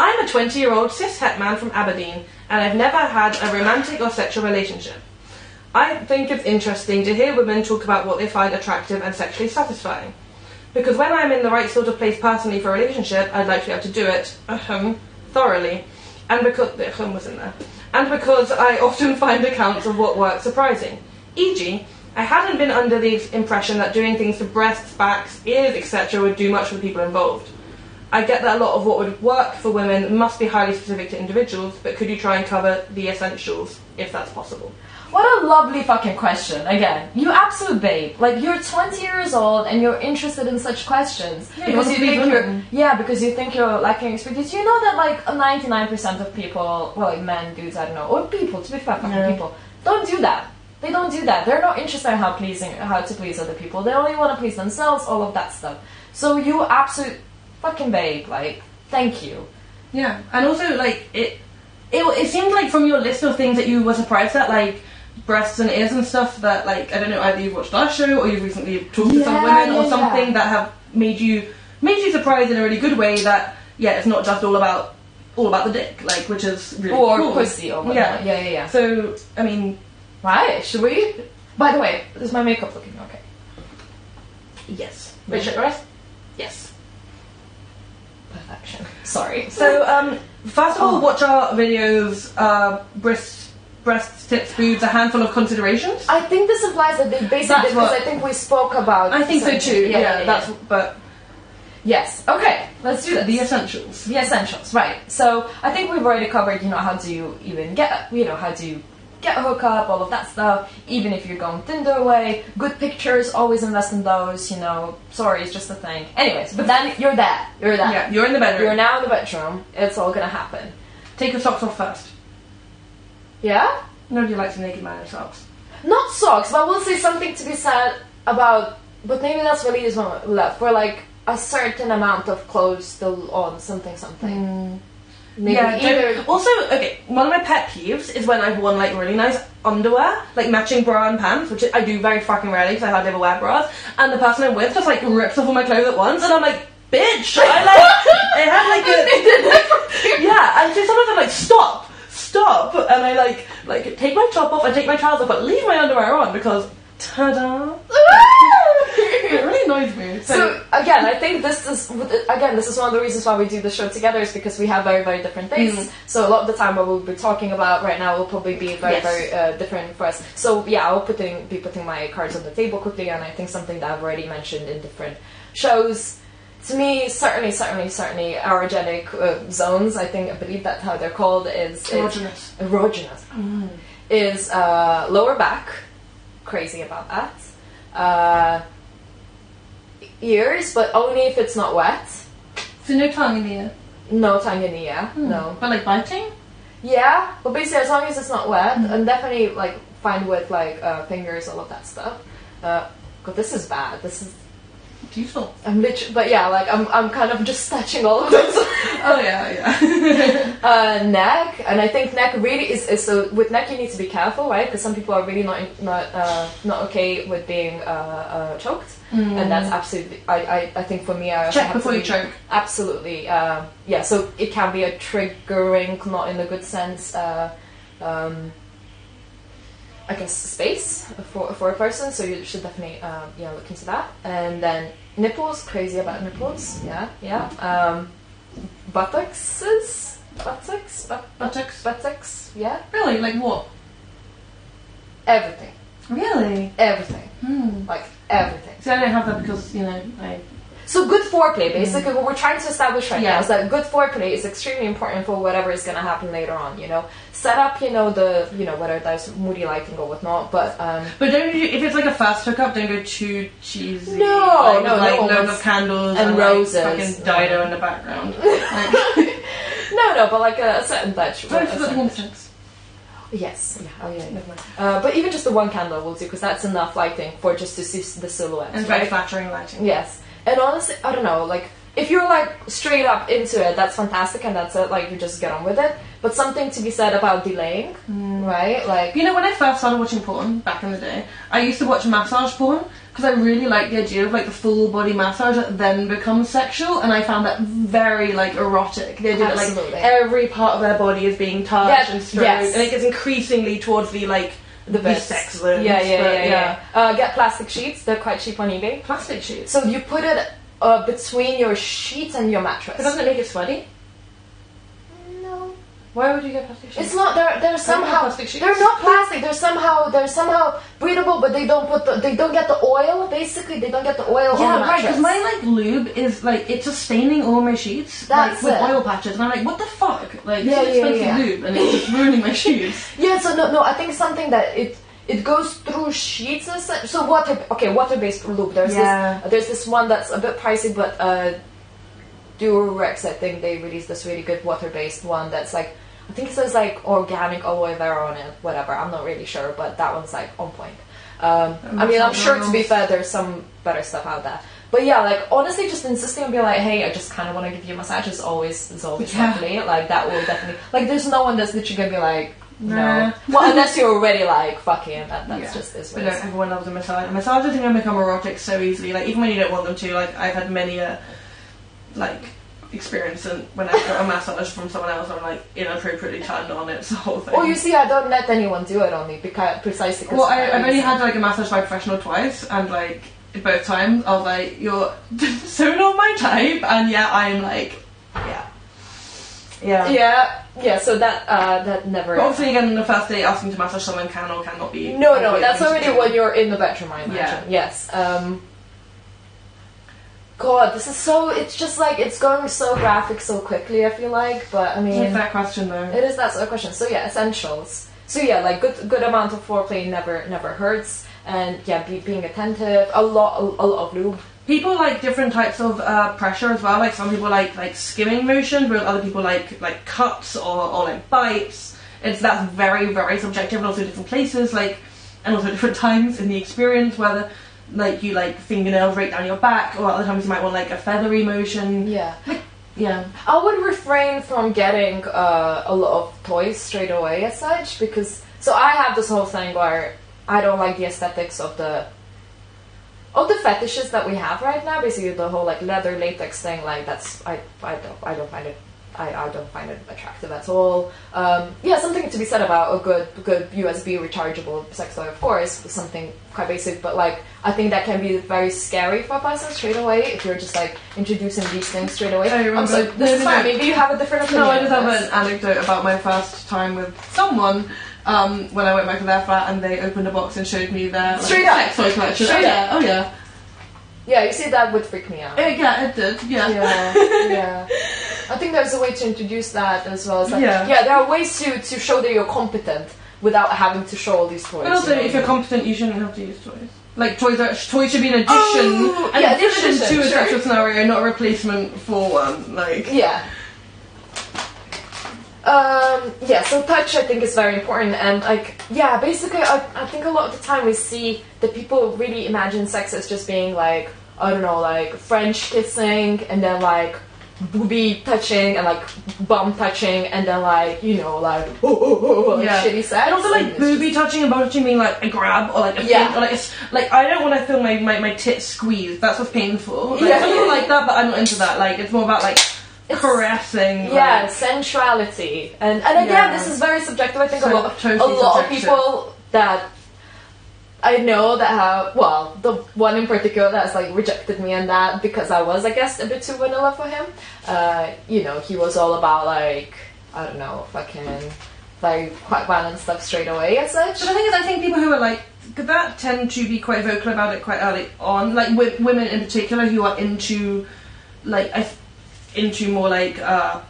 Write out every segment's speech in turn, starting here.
I'm a 20 year old cis het man from Aberdeen, and I've never had a romantic or sexual relationship. I think it's interesting to hear women talk about what they find attractive and sexually satisfying. Because when I'm in the right sort of place personally for a relationship, I'd like to be able to do it ahem, thoroughly. And because the ahem was in there. And because I often find accounts of what works surprising. E.g., I hadn't been under the impression that doing things to breasts, backs, ears, etc. would do much for the people involved. I get that a lot of what would work for women must be highly specific to individuals, but could you try and cover the essentials if that's possible? What a lovely fucking question. Again, you absolute babe. Like you're 20 years old and you're interested in such questions Yeah, because you think you're yeah because you think you're lacking experience. You know that like 99% of people, well, like men, dudes, I don't know, or people, to be fair, fucking Yeah. people, don't do that. They don't do that. They're not interested in how pleasing how to please other people. They only want to please themselves. All of that stuff. So you absolute fucking babe. Like thank you. Yeah, and also like it, it, it seemed like from your list of things that you were surprised at, like breasts and ears and stuff, that like I don't know, either you've watched our show or you've recently talked to some Yeah, women or something yeah. that have made you made you surprised in a really good way. That yeah, it's not just all about all about the dick, like which is really Or cool. pussy or whatnot. Yeah. yeah, yeah, yeah. So I mean, Right? Should we? By the way, is my makeup looking okay? yes, should breast, yes. Perfection. Sorry. So um, first of all, Oh. watch our videos. Uh, breasts, breasts, tits, boobs, a handful of considerations. I think this implies that they basically because I think we spoke about. I think so too. Yeah, that's but yes. Okay, let's do this. the essentials. The essentials, right? So I think we've already covered, you know, how to even get, you know, how to get a hookup, all of that stuff. Even if you're going Tinder way, good pictures, always invest in those. You know, sorry, it's just a thing. Anyways, but then you're there. You're there. Yeah, you're in the bedroom. You're now in the bedroom. It's all gonna happen. Take your socks off first. Yeah. Nobody likes a naked man in socks. Not socks, but we'll say something to be said about. But maybe that's really what is left. For like a certain amount of clothes still on, something, something. Mm. Maybe yeah. either. Also, okay, one of my pet peeves is when I've worn like really nice underwear, like matching bra and pants, which I do very fucking rarely because I hardly ever wear bras, and the person I'm with just like rips off all my clothes at once, and I'm like, bitch, I like, it had like a, yeah, and so sometimes I'm like, stop, stop, and I like, like take my top off and take my trousers, off, but leave my underwear on because, ta-da, it really annoys me. So, again, I think this is again this is one of the reasons why we do the show together is because we have very very different tastes. Mm. So a lot of the time what we'll be talking about right now will probably be very Yes. very uh, different for us. So yeah, I'll putting be putting my cards on the table quickly, and I think something that I've already mentioned in different shows. To me, certainly, certainly, certainly, erogenic uh, zones. I think I believe that's how they're called. Is is- erogenous. erogenous is uh, lower back. Crazy about that. Uh, ears, but only if it's not wet. So no tongue in the ear. No tongue in the ear. No. But like biting? Yeah, but basically, as long as it's not wet, and definitely like fine with like uh, fingers, all of that stuff. Uh, God, this is bad. This is Useful. I'm literally, but yeah, like I'm I'm kind of just touching all of those. Oh yeah, yeah. uh, neck, and I think neck really is, is so. With neck, you need to be careful, right? Because some people are really not not uh, not okay with being uh, choked, and that's absolutely. I, I, I think for me, I Check before you choke. Absolutely, uh, yeah. So it can be a triggering, not in a good sense. Uh, um, I guess space for for a person, so you should definitely uh, yeah look into that. And then nipples, crazy about nipples, yeah, yeah. Um, buttocks, buttocks, but, Buttocks? buttocks, yeah. Really? Like what? Everything, Really? everything, Hmm. See, I don't have that because, you know, I... So good foreplay, basically, what we're trying to establish right now is that good foreplay is extremely important for whatever is going to happen later on. You know, set up, you know, the you know whether there's moody lighting or whatnot, but um, But don't you, if it's like a fast hookup, don't go too cheesy. No, like, no, like no, loads of candles and and, roses. like, fucking Dido in the background. like, no, no, but like a, certain touch. don't a forget sense. Yes, yeah, oh yeah, never mind. Uh, but even just the one candle will do because that's enough lighting for just to see the silhouette. And right? very flattering lighting. Yes, and honestly, I don't know. Like, if you're like straight up into it, that's fantastic, and that's it. Like, you just get on with it. But something to be said about delaying, Mm. right? Like, You know, when I first started watching porn back in the day, I used to watch massage porn because I really like the idea of like the full body massage that then becomes sexual, and I found that very like erotic. The idea that like every part of their body is being touched Yeah, and stroked, yes. and it gets increasingly towards the like the, bits. sex zones. Yeah, yeah, but, yeah, yeah. Uh, get plastic sheets. They're quite cheap on eBay. Plastic sheets. So you put it uh, between your sheets and your mattress. But doesn't it make it sweaty? No. Why would you get plastic sheets? It's not. They're they're somehow plastic sheets? they're not plastic. They're somehow they're somehow breathable, but they don't put the they don't get the oil. Basically, they don't get the oil on Yeah, the right. Because my like lube is like it's just staining all my sheets That's like with it. oil patches, and I'm like, what the fuck? Like Yeah, is yeah, expensive yeah. lube, and it's just ruining my sheets. Yeah, so no, no, I think something that it it goes through sheets and such. So water, okay, water-based lube. There's Yeah. this, there's this one that's a bit pricey, but uh, Durex, I think they released this really good water-based one that's like, I think it says like organic aloe vera on it, whatever. I'm not really sure, but that one's like on point. Um, I mean, I'm sure to be fair, there's some better stuff out there. But yeah, like honestly, just insisting on being like, hey, I just kind of want to give you a massage is always is always Yeah. lovely. Like that will definitely like. There's no one that's literally gonna be like, no. Nah. Well, unless you're already like fucking, that, that's Yeah. just is But no, everyone loves a massage. Massages can become erotic so easily. Like even when you don't want them to. Like I've had many a like experience and when I got a massage from someone else, I'm like inappropriately turned on. It's the whole thing. Oh, you see, I don't let anyone do it on me because precisely because. Well, I, I've only had like a massage by a professional twice, and like both times I was like, "You're so not my type," and yeah, I'm like, yeah, yeah. Yeah, yeah. So that uh, that never. But obviously, again, the first day asking to massage someone can or cannot be. No, no, that's thing to already do. when you're in the bedroom, I imagine. Yes. Um, God, this is so. It's just like it's going so graphic so quickly. I feel like, but I mean, It's that question though. it is that sort of question. So yeah, essentials. So yeah, like good good amount of foreplay never never hurts, and yeah, be, being attentive. A lot a, a lot of lube. People like different types of uh, pressure as well. Like some people like like skimming motion, but other people like like cuts or, or like bites. It's that's very very subjective, and also different places, like and also different times in the experience. Whether like you like fingernails right down your back, or other times you might want like a feathery motion. Yeah. Yeah, I would refrain from getting uh, a lot of toys straight away as such because so I have this whole thing where I don't like the aesthetics of the of the fetishes that we have right now. Basically, the whole like leather latex thing, like that's I I don't I don't find it. I, I don't find it attractive at all. Um, yeah, something to be said about a good good USB rechargeable sex toy, of course, something quite basic. But like, I think that can be very scary for a person straight away if you're just like introducing these things straight away. I remember- I'm sorry, no, this is no, fine. no. Maybe you have a different opinion. No, I just have an anecdote about my first time with someone. Um, when I went back to their flat and they opened a box and showed me their like, Straight up. sex toy collection. Straight oh yeah, oh yeah. Yeah, you see, that would freak me out. Uh, yeah, it did. Yeah. yeah, yeah. I think there's a way to introduce that as well. As like, Yeah. yeah, there are ways to, to show that you're competent without having to show all these toys. But also, you know? if you're competent, you shouldn't have to use toys. Like toys, are, toys should be an addition, Oh, an yeah, addition, addition, to a sure. sexual scenario, not a replacement for one. Like, Yeah. Um, yeah, so touch I think is very important and like yeah, basically I, I think a lot of the time we see that people really imagine sex as just being like I don't know, like French kissing and then like booby touching and like bum touching and then like, you know, like like Yeah. shitty sex. and also like it's booby touching and bum touching mean like a grab or like a Yeah. or like it's like I don't want to feel my, my my tits squeezed. That's what's painful. Like, Yeah. some people like that, but I'm not into that. Like it's more about like It's- caressing. yeah, like- sensuality, and and again, Yeah. this is very subjective. I think So a lot, totally a lot of people that I know that have well, the one in particular that's like rejected me and that because I was, I guess, a bit too vanilla for him. Uh, you know, he was all about like I don't know, fucking like quite violent stuff straight away as such. But the thing is, I think people who are like that tend to be quite vocal about it quite early on. Like women in particular who are into like I into more like uh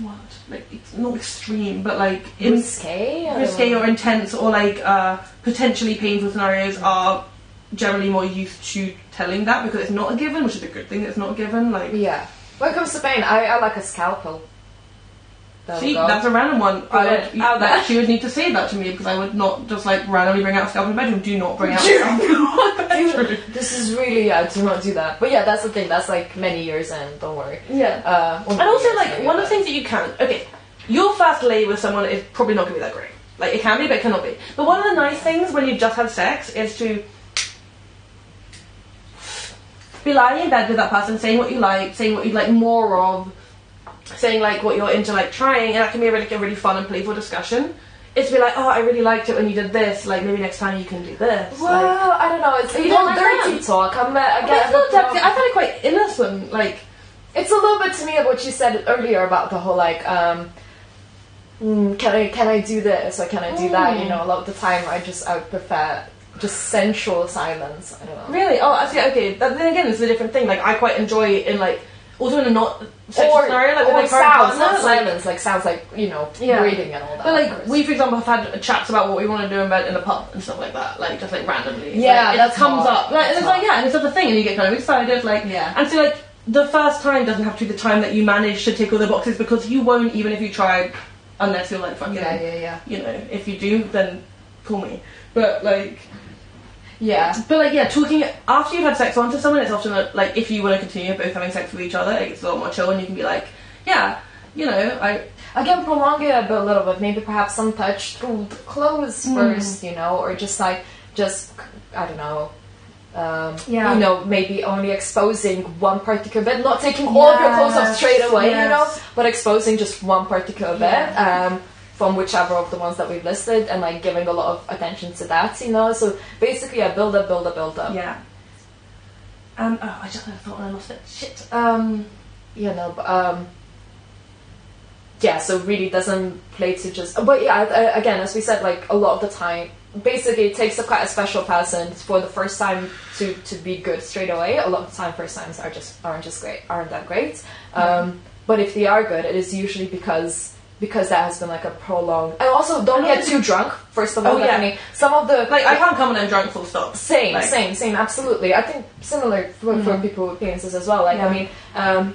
word? Like it's not extreme, but like in Risque, don't risque or intense or like uh potentially painful scenarios are generally more used to telling that because it's not a given, which is a good thing. It's not a given. Like yeah. When it comes to pain, I, I like a scalpel. There See, that's a random one. I would, Out there. she would need to say that to me because I would not just like randomly bring out a scalpel in the bedroom. Do not bring out a scalpel in the bedroom. This is really yeah. Do not do that. But yeah, that's the thing. That's like many years in. Don't worry. Yeah. Uh, And also, like, one of the things that you can, okay, your first lay with someone is probably not going to be that great. Like it can be, but it cannot be. But one of the nice things when you've just had sex is to be lying in bed with that person, saying what you like, saying what you'd like more of, saying like what you're into, like trying, and that can be a really, a really fun and playful discussion. It's to be like, oh, I really liked it when you did this. Like maybe next time you can do this. Well, like, I don't know. It's You like dirty talk. I'm, uh, I but it's not dirty. I find it quite innocent. Like It's a little bit to me of what you said earlier about the whole like, um, mm, can I can I do this or can I do that? You Mm. know, a lot of the time I just I would prefer just sensual silence. I don't know. Really? Oh, I see. Okay, but then again, it's a different thing. Like, I quite enjoy in like also in a not sexual Or, scenario, like or with sounds, not like, silence, like sounds like you know Yeah. breathing and all that. But like we, for example, have had chats about what we want to do in bed in the pub and stuff like that, like just like randomly. Yeah, like, it comes up. Like That's it's like yeah, and it's a thing, and you get kind of excited, like Yeah. And so like the first time doesn't have to be the time that you manage to tick all the boxes because you won't even if you try, unless you're like fucking. yeah, yeah, yeah, You know, if you do, then call me. But like. Yeah. But like yeah, talking after you've had sex onto someone, it's often like if you want to continue both having sex with each other, it gets a lot more chill, and you can be like, yeah, you know, I Again, prolong it a bit, a little bit. Maybe perhaps some touch through the clothes Mm. first, you know, or just like just I don't know. Um, Yeah. You know, maybe only exposing one particular bit, not taking all of your clothes off straight away, you know, but exposing just one particular bit um, from whichever of the ones that we've listed, and like giving a lot of attention to that, you know. So basically, a build up, build up, build up. yeah. Um, oh, I just had a thought and I lost it. Shit. Um, you know but, um yeah so really doesn't play to just but yeah I- I- again as we said like a lot of the time basically it takes a quite a special person for the first time to to be good straight away a lot of the time first times are just aren't just great aren't that great um but if they are good it is usually because because that has been like a prolonged and also don't get too drunk first of all Oh, yeah. definitely some of the like I can't come when I'm drunk. Full stop. same, Like- same, same. Absolutely. I think similar for, for Mhm. people with penises as well. Like, Yeah. I mean, um,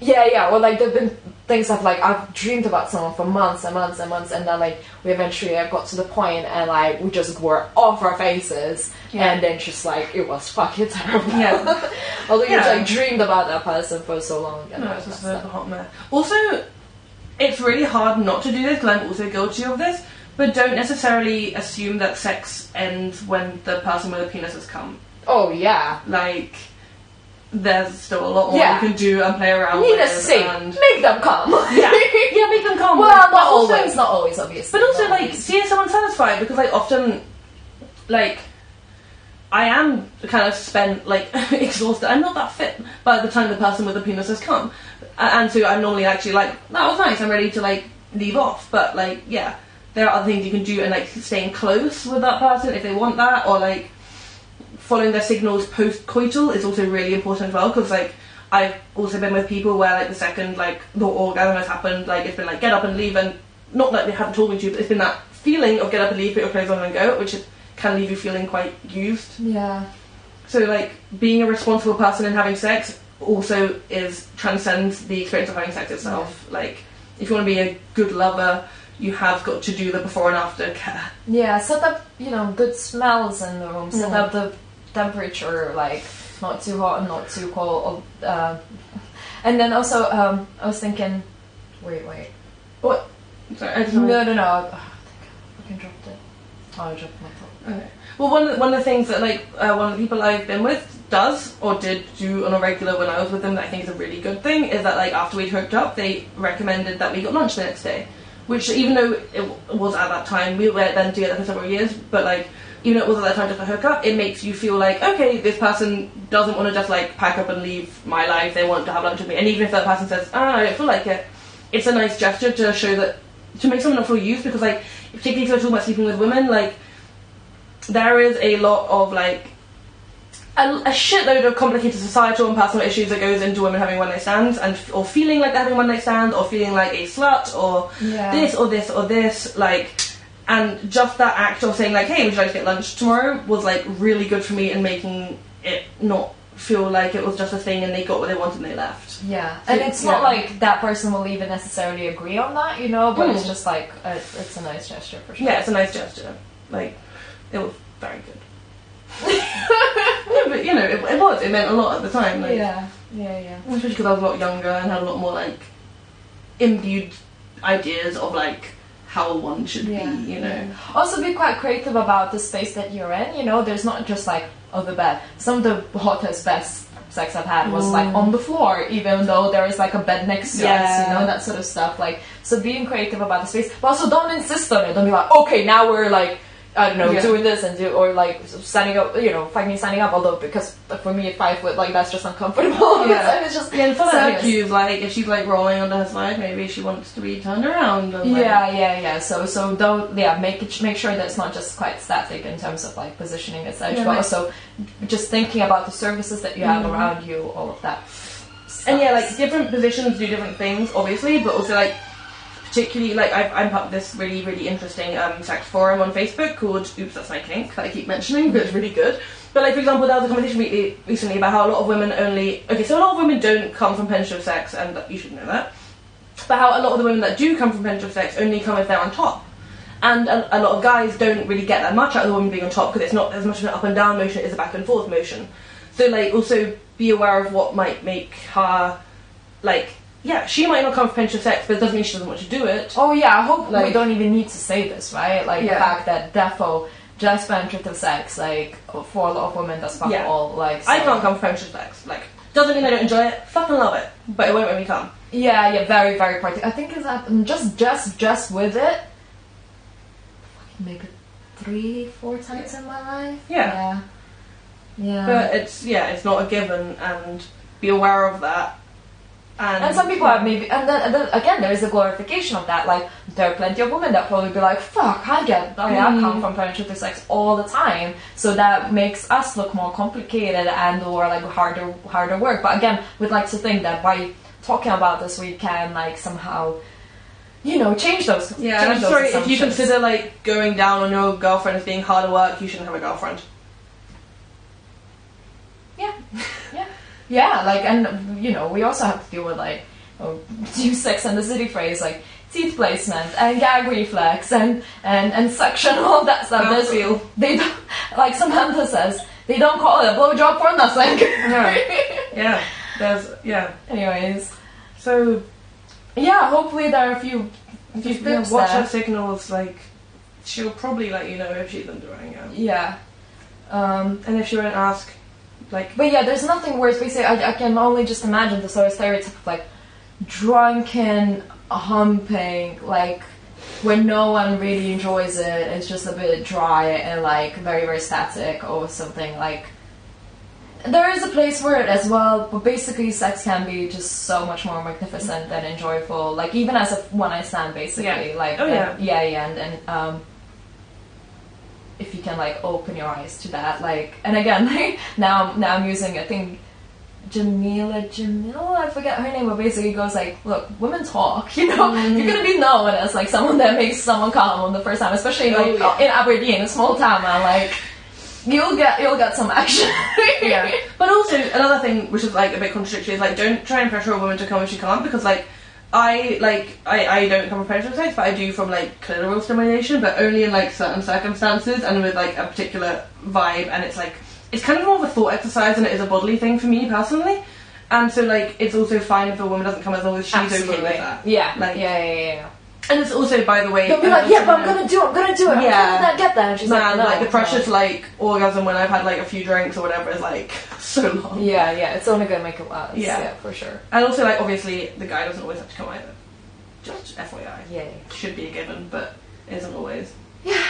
yeah, yeah. Or like, there've been things that like I've dreamed about someone for months and months and months, and then like we eventually uh, got to the point and like we just were off our faces, Yeah. and then just like it was fucking terrible. Yeah. Although you like dreamed about that person for so long. And No, it's just a hot mess. Also, it's really hard not to do this because I'm also guilty of this. But don't necessarily assume that sex ends when the person with a penis has come. Oh yeah. Like, there's still a lot more Yeah. you can do and play around Need a with. safe. and Make them come. yeah, yeah, make them come. well, not also- always. Not always, obviously. But also, like, always. seeing someone satisfied because, like, often, like, I am kind of spent, like, exhausted. I'm not that fit by the time the person with the penis has come. And so I'm normally actually like, that was nice, I'm ready to, like, leave off. But, like, yeah, there are other things you can do and, like, staying close with that person if they want that, or, like, following their signals post coital is also really important as well because, like, I've also been with people where, like, the second, like, the orgasm has happened, like, it's been like, get up and leave, and not that they haven't told me to, but it's been that feeling of get up and leave, put your clothes on and go, which is, can leave you feeling quite used. yeah. So, like, being a responsible person and having sex also is transcends the experience of having sex itself. Like, if you want to be a good lover, you have got to do the before and after care. Yeah, set up, you know, good smells in the room. Set Mhm. up the temperature, like not too hot and not too cold. Uh, and then also, um, I was thinking, wait, wait, What? Sorry, I no, no, no. I think I fucking dropped it. Oh, I dropped my thought. Okay. Well, one of the, one of the things that like uh, one of the people I've been with does or did do on a regular when I was with them that I think is a really good thing is that like after we'd hooked up, they recommended that we got lunch the next day, which even though it was at that time we were then together for several years, but like even though it was at that time just a hookup, it makes you feel like okay, this person doesn't want to just like pack up and leave my life; they want to have lunch with me, and even if that person says, "Ah, I don't feel like it," it's a nice gesture to show that to make someone not feel used because like particularly if you're talking about sleeping with women, like there is a lot of like a, a shitload of complicated societal and personal issues that goes into women having one night stands and or feeling like they're having one night stands or feeling like a slut or Yeah. this or this or this like and just that act of saying like hey would you like to get lunch tomorrow was like really good for me in making it not feel like it was just a thing and they got what they wanted and they left Yeah, and it's not like that person will even necessarily agree on that, you know. But it's Mm. just like uh, it's a nice gesture for sure. yeah it's a nice gesture like it was very good yeah, but you know it, it was it meant a lot at the time like yeah, yeah, yeah. especially because I was a lot younger and had a lot more like imbued ideas of like how one should be, you know. Also, be quite creative about the space that you're in. You know, there's not just like oh the bed. Some of the hottest, best sex I've had was like mm. on the floor, even though there is like a bed next to us. You know that sort of stuff. Like so, being creative about the space, but also don't insist on it. Don't be like okay, now we're like. I don't know, Yeah. doing this and do, or like standing up, you know, find signing up. Although, because for me, at five foot, like that's just uncomfortable. Yeah. It's just Yeah, for her anyways. like if she's like rolling onto her side, maybe she wants to be turned around. And, like, Yeah, yeah, yeah. So, so don't yeah make it make sure that it's not just quite static in terms of like positioning and such, Yeah, but also just thinking about the services that you have Mhm. around you, all of that. And yeah, like different positions do different things, obviously, but also like particularly like I've, I'm part of this really really interesting um, sex forum on Facebook called Oops That's My Kink that I keep mentioning, but it's really good. But like for example, there was a conversation re- recently about how a lot of women only okay, so a lot of women don't come from penetrative sex, and you should know that. But how a lot of the women that do come from penetrative sex only come if they're on top. And a, a lot of guys don't really get that much out of the woman being on top because it's not as much of an up and down motion, is a back and forth motion. So like also be aware of what might make her like yeah, she might not come for penetrative sex, but it doesn't mean she doesn't want to do it. oh yeah, I hope we don't even need to say this, right? Like the fact that defo just penetrative sex, like for a lot of women, that's fuck Yeah. all. Like I so- can't come for penetrative sex. Like doesn't mean I don't enjoy it. Fucking love it, but it won't make me come. Yeah, yeah, very, very particular. I think it's happened just, just, just with it. Fucking maybe three, four times in my life. Yeah. Yeah. Yeah. But it's yeah, it's not a given, and be aware of that. And, and some people have maybe, and then, and then again, there is a glorification of that. Like, there are plenty of women that probably be like, "Fuck, I get, I, I come Mm. from penetrative sex all the time," so that makes us look more complicated and or like harder, harder work. But again, we'd like to think that by talking about this, we can like somehow, you know, change those. Yeah, change and I'm those sorry if you consider like going down on your girlfriend as being harder work. You shouldn't have a girlfriend. Yeah, yeah, yeah. Like, and you know, we also have to deal with like, oh, use Sex and the City phrase like teeth placement and gag reflex and and and suction all that stuff. There's- Mouthfeel. They don't, like Samantha says they don't call it a blowjob for nothing. Yeah, there's yeah. Anyways, So yeah. Hopefully there are a few. if few you yeah, tips watch there. her signals, like she'll probably let you know if she's undergoing it. Yeah. Um, And if she won't ask, like But yeah, there's nothing worse. Basically, I, I can only just imagine the sort of stereotype of like drunken humping, like when no one really enjoys it. It's just a bit dry and like very very static or something like. There is a place for it as well, but basically, sex can be just so much more magnificent and enjoyable. Like even as a one night stand, basically. Yeah. Like Oh, yeah. and- yeah, yeah, and, and um, can like open your eyes to that like and again like now now i'm using i think jamila jamila i forget her name but basically it goes like look women talk you know Mm-hmm. you're gonna be known as like someone that makes someone come on the first time especially Oh, like yeah. in aberdeen a small town man like you'll get you'll get some action yeah. But also another thing which is like a bit contradictory is like don't try and pressure a woman to come if she can't because like I like I, I don't come from penetrative sex but I do from like clitoral stimulation but only in like certain circumstances and with like a particular vibe and it's like it's kind of more of a thought exercise than it is a bodily thing for me personally. And so like it's also fine if a woman doesn't come as long as she's okay with that. yeah Like- yeah yeah yeah, yeah. And it's also by the way They'll be like, um, yeah, but I'm gonna do it. I'm gonna do it. Yeah. gonna get there. And she's Man, like, no, like the precious like orgasm when I've had like a few drinks or whatever is like so long. Yeah, yeah. It's only gonna make it last. Yeah. yeah, for sure. And also, like, obviously, the guy doesn't always have to come either. Just FYI. Yeah. Should be a given, but isn't always. Yeah.